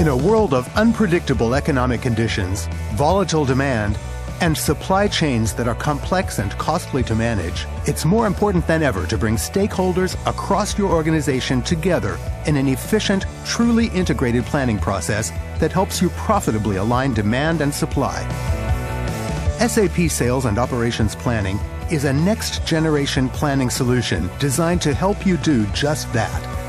In a world of unpredictable economic conditions, volatile demand, and supply chains that are complex and costly to manage, it's more important than ever to bring stakeholders across your organization together in an efficient, truly integrated planning process that helps you profitably align demand and supply. SAP Sales and Operations Planning is a next generation planning solution designed to help you do just that.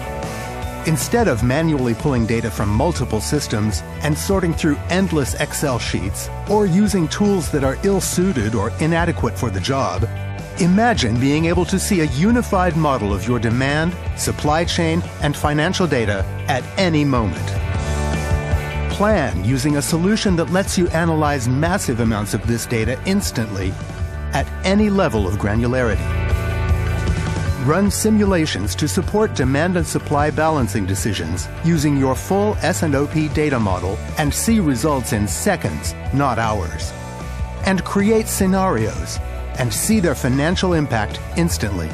Instead of manually pulling data from multiple systems and sorting through endless Excel sheets, or using tools that are ill suited or inadequate for the job, imagine being able to see a unified model of your demand, supply chain, and financial data at any moment. Plan using a solution that lets you analyze massive amounts of this data instantly at any level of granularity. Run simulations to support demand and supply balancing decisions using your full S&OP data model and see results in seconds, not hours. And create scenarios and see their financial impact instantly.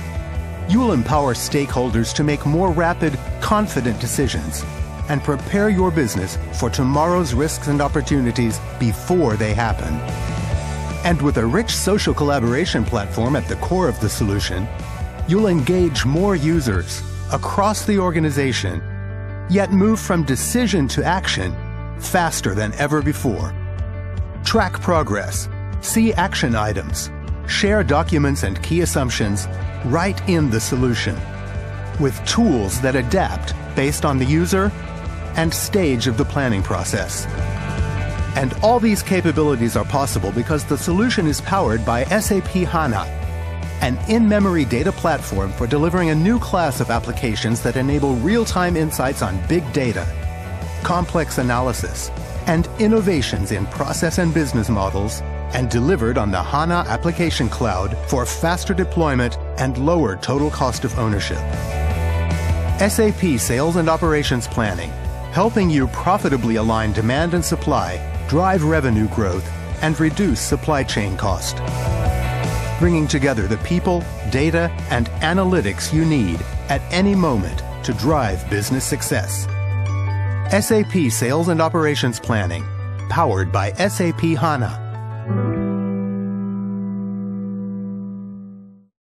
You'll empower stakeholders to make more rapid, confident decisions and prepare your business for tomorrow's risks and opportunities before they happen. And with a rich social collaboration platform at the core of the solution, you'll engage more users across the organization, yet move from decision to action faster than ever before. Track progress, see action items, share documents and key assumptions right in the solution with tools that adapt based on the user and stage of the planning process. And all these capabilities are possible because the solution is powered by SAP HANA an in memory data platform for delivering a new class of applications that enable real time insights on big data, complex analysis, and innovations in process and business models, and delivered on the HANA Application Cloud for faster deployment and lower total cost of ownership. SAP Sales and Operations Planning, helping you profitably align demand and supply, drive revenue growth, and reduce supply chain cost bringing together the people, data, and analytics you need at any moment to drive business success. SAP Sales and Operations Planning, powered by SAP HANA.